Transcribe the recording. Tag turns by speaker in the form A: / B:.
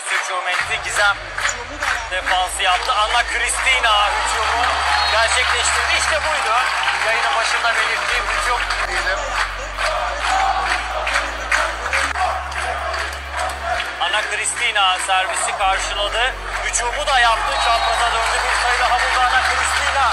A: Paris hücum etti. Gizem defansı yaptı. Anna Kristina hücumu gerçekleştirdi. İşte buydu. Yayının başında belirttiğim hücum. Anna Kristina servisi karşıladı. Hücumu da yaptı. Çapraza döndü. Bir sayı daha buldu Anna Kristina.